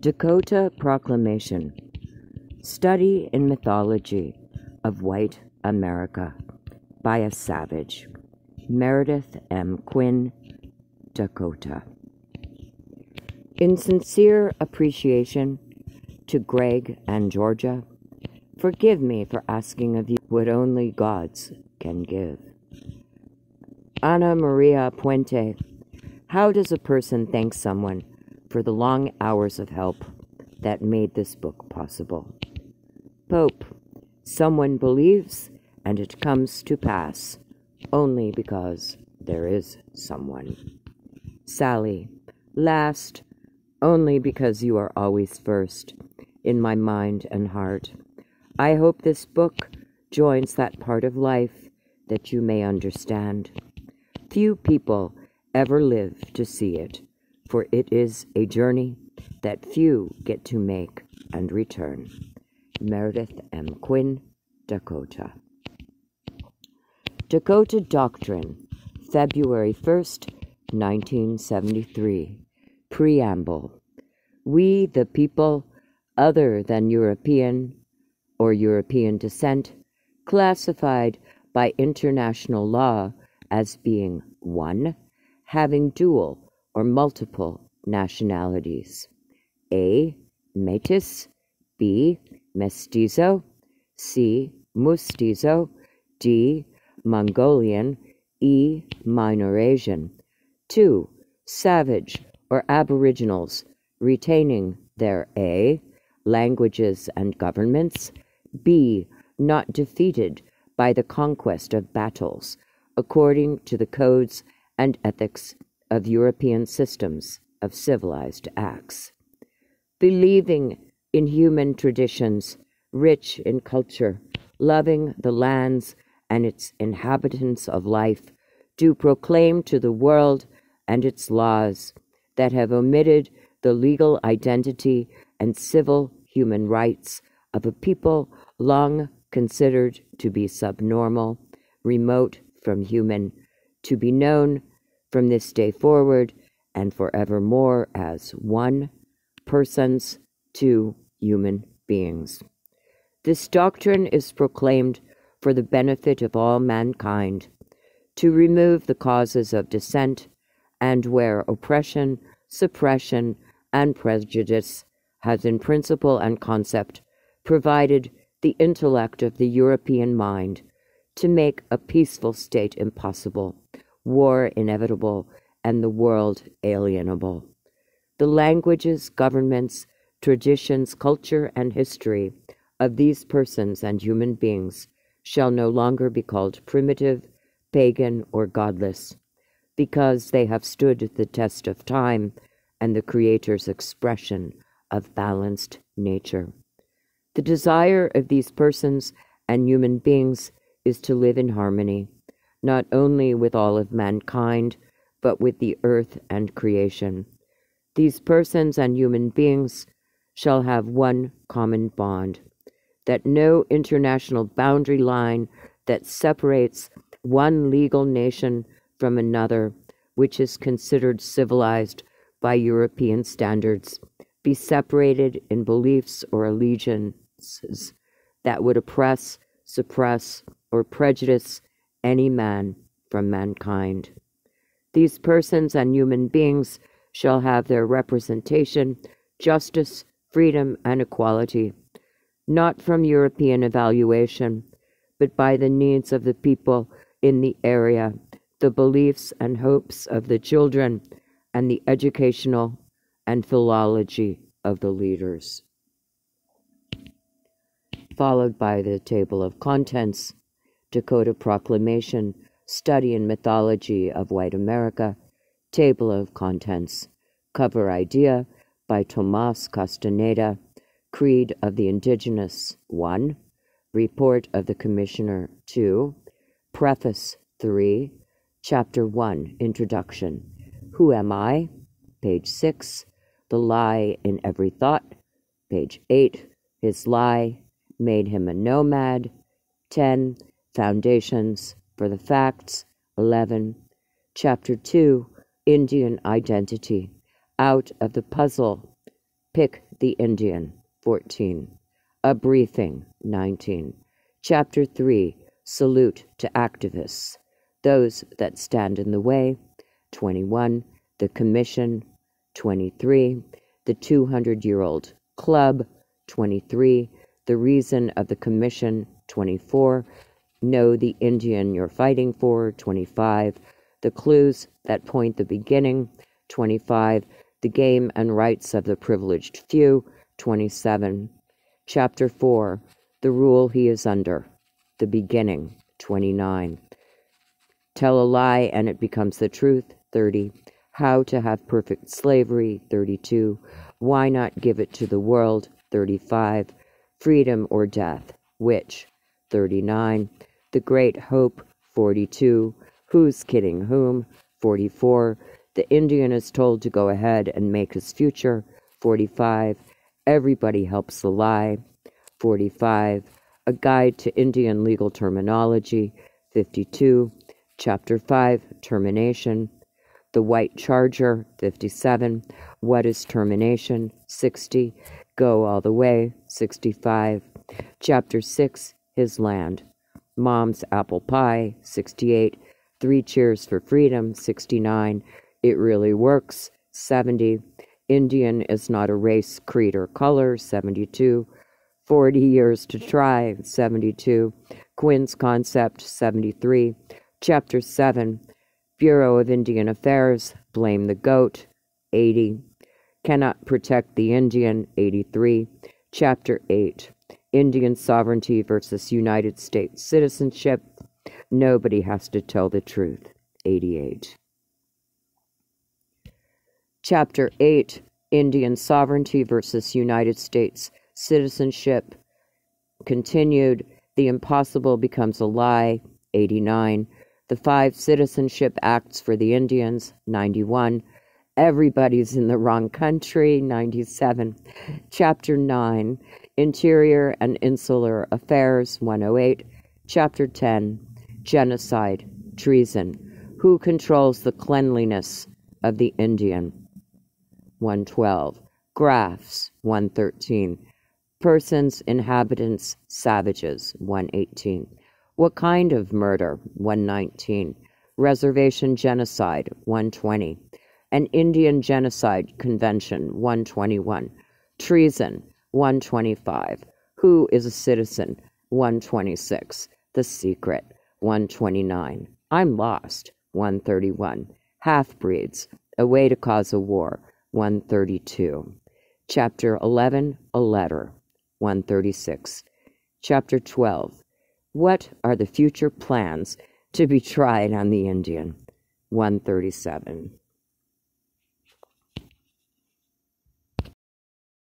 Dakota Proclamation Study in Mythology of White America by a Savage. Meredith M. Quinn, Dakota. In sincere appreciation to Greg and Georgia, forgive me for asking of you what only gods can give. Ana Maria Puente, how does a person thank someone for the long hours of help that made this book possible? Pope, someone believes and it comes to pass only because there is someone. Sally, last, only because you are always first in my mind and heart. I hope this book joins that part of life that you may understand. Few people ever live to see it, for it is a journey that few get to make and return. Meredith M. Quinn, Dakota. Dakota Doctrine, February 1st, 1973. Preamble. We, the people other than European or European descent, classified by international law as being one, having dual or multiple nationalities. A. Metis. B. Mestizo. C. Mustizo. D. Mongolian, E. Minor Asian. 2. Savage or Aboriginals, retaining their A. Languages and governments. B. Not defeated by the conquest of battles, according to the codes and ethics of European systems of civilized acts. Believing in human traditions, rich in culture, loving the lands and its inhabitants of life do proclaim to the world and its laws that have omitted the legal identity and civil human rights of a people long considered to be subnormal, remote from human, to be known from this day forward and forevermore as one, persons, two human beings. This doctrine is proclaimed for the benefit of all mankind, to remove the causes of dissent, and where oppression, suppression, and prejudice has in principle and concept provided the intellect of the European mind to make a peaceful state impossible, war inevitable, and the world alienable. The languages, governments, traditions, culture, and history of these persons and human beings shall no longer be called primitive, pagan, or godless, because they have stood the test of time and the Creator's expression of balanced nature. The desire of these persons and human beings is to live in harmony, not only with all of mankind, but with the earth and creation. These persons and human beings shall have one common bond that no international boundary line that separates one legal nation from another, which is considered civilized by European standards, be separated in beliefs or allegiances that would oppress, suppress, or prejudice any man from mankind. These persons and human beings shall have their representation, justice, freedom, and equality not from European evaluation, but by the needs of the people in the area, the beliefs and hopes of the children, and the educational and philology of the leaders. Followed by the table of contents, Dakota Proclamation, Study in Mythology of White America, Table of Contents, Cover Idea by Tomas Castaneda, Creed of the Indigenous 1, Report of the Commissioner 2, Preface 3, Chapter 1, Introduction. Who am I? Page 6. The Lie in Every Thought. Page 8. His Lie Made Him a Nomad. 10. Foundations for the Facts. 11. Chapter 2, Indian Identity. Out of the Puzzle Pick the Indian, 14. A Briefing, 19. Chapter 3 Salute to Activists, Those That Stand in the Way, 21. The Commission, 23. The 200 Year Old Club, 23. The Reason of the Commission, 24. Know the Indian you're fighting for, 25. The Clues that Point the Beginning, 25. The Game and Rights of the Privileged Few, 27. Chapter 4 The Rule He Is Under, The Beginning, 29. Tell a lie and it becomes the truth, 30. How to have perfect slavery, 32. Why not give it to the world, 35. Freedom or death, which, 39. The Great Hope, 42. Who's kidding whom, 44. The Indian is told to go ahead and make his future, 45. Everybody helps the lie, 45. A Guide to Indian Legal Terminology, 52. Chapter 5 Termination. The White Charger, 57. What is termination, 60. Go all the way, 65. Chapter 6 His Land. Mom's Apple Pie, 68. Three Cheers for Freedom, 69. It Really Works, 70. Indian is not a race, creed, or color, 72. 40 Years to Try, 72. Quinn's Concept, 73. Chapter 7. Bureau of Indian Affairs, Blame the Goat, 80. Cannot Protect the Indian, 83. Chapter 8. Indian sovereignty versus United States citizenship. Nobody has to tell the truth. 88. Chapter 8 Indian sovereignty versus United States citizenship. Continued. The impossible becomes a lie. 89. The five citizenship acts for the Indians. 91. Everybody's in the wrong country. 97. Chapter 9 Interior and Insular Affairs, 108. Chapter 10 Genocide, Treason. Who controls the cleanliness of the Indian? 112. Graphs, 113. Persons, inhabitants, savages, 118. What kind of murder? 119. Reservation genocide, 120. An Indian Genocide Convention, 121. Treason, 125. Who is a citizen? 126. The Secret. 129. I'm lost. 131. Half breeds. A way to cause a war. 132. Chapter 11. A letter. 136. Chapter 12. What are the future plans to be tried on the Indian? 137.